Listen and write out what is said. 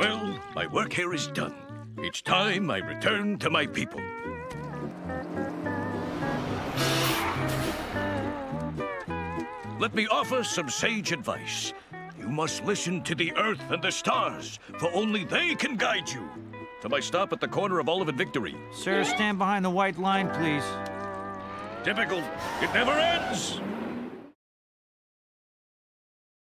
Well, my work here is done. It's time I return to my people. Let me offer some sage advice. You must listen to the earth and the stars, for only they can guide you. To my stop at the corner of Olive and Victory. Sir, stand behind the white line, please. Typical. It never ends.